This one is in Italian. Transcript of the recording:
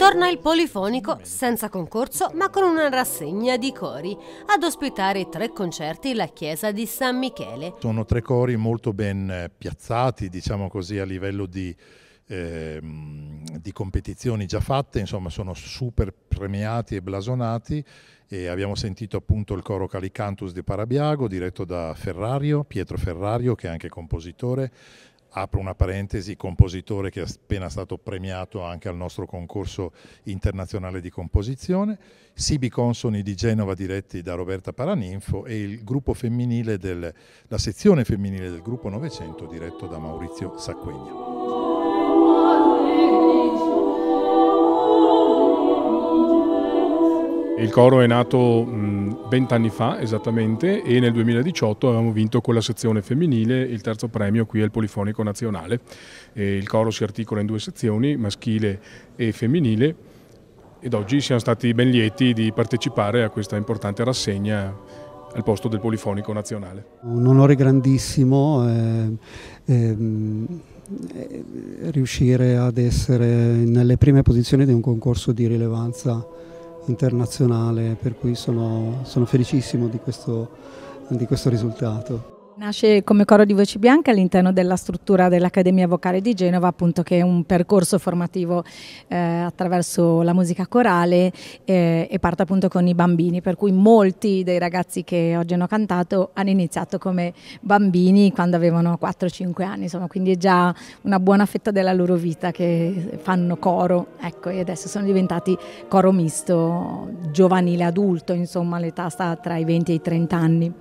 Ritorna il polifonico senza concorso ma con una rassegna di cori ad ospitare tre concerti la chiesa di San Michele. Sono tre cori molto ben piazzati, diciamo così, a livello di, eh, di competizioni già fatte, insomma sono super premiati e blasonati e abbiamo sentito appunto il coro Calicantus di Parabiago diretto da Ferrario, Pietro Ferrario che è anche compositore, apro una parentesi, compositore che è appena stato premiato anche al nostro concorso internazionale di composizione, Sibi Consoni di Genova diretti da Roberta Paraninfo e il gruppo femminile del, la sezione femminile del gruppo Novecento diretto da Maurizio Sacquegna. Il coro è nato vent'anni fa esattamente e nel 2018 avevamo vinto con la sezione femminile il terzo premio qui al Polifonico Nazionale. E il coro si articola in due sezioni, maschile e femminile ed oggi siamo stati ben lieti di partecipare a questa importante rassegna al posto del Polifonico Nazionale. Un onore grandissimo. Eh, eh, riuscire ad essere nelle prime posizioni di un concorso di rilevanza internazionale, per cui sono, sono felicissimo di questo, di questo risultato. Nasce come coro di voci bianche all'interno della struttura dell'Accademia Vocale di Genova, appunto che è un percorso formativo eh, attraverso la musica corale eh, e parte appunto con i bambini, per cui molti dei ragazzi che oggi hanno cantato hanno iniziato come bambini quando avevano 4-5 anni, insomma, quindi è già una buona fetta della loro vita che fanno coro, ecco, e adesso sono diventati coro misto giovanile adulto, insomma l'età sta tra i 20 e i 30 anni.